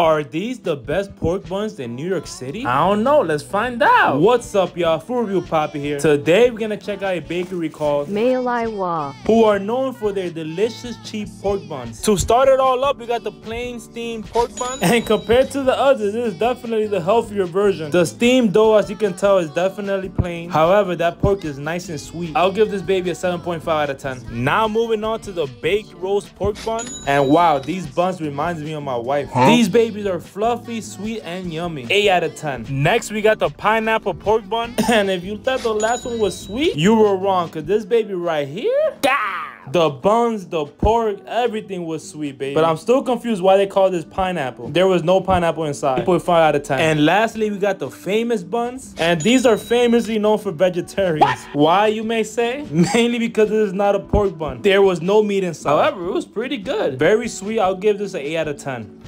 Are these the best pork buns in New York City? I don't know. Let's find out. What's up, y'all? Food Review Papi here. Today, we're gonna check out a bakery called Mei Lai Wah. who are known for their delicious cheap pork buns. To start it all up, we got the plain steamed pork bun. And compared to the others, this is definitely the healthier version. The steamed dough, as you can tell, is definitely plain. However, that pork is nice and sweet. I'll give this baby a 7.5 out of 10. Now moving on to the baked roast pork bun. And wow, these buns reminds me of my wife. These babies are fluffy, sweet, and yummy. 8 out of 10. Next, we got the pineapple pork bun. And if you thought the last one was sweet, you were wrong, because this baby right here, the buns, the pork, everything was sweet, baby. But I'm still confused why they call this pineapple. There was no pineapple inside. 8.5 out of 10. And lastly, we got the famous buns. And these are famously known for vegetarians. Why, you may say? Mainly because it is not a pork bun. There was no meat inside. However, it was pretty good. Very sweet. I'll give this an 8 out of 10.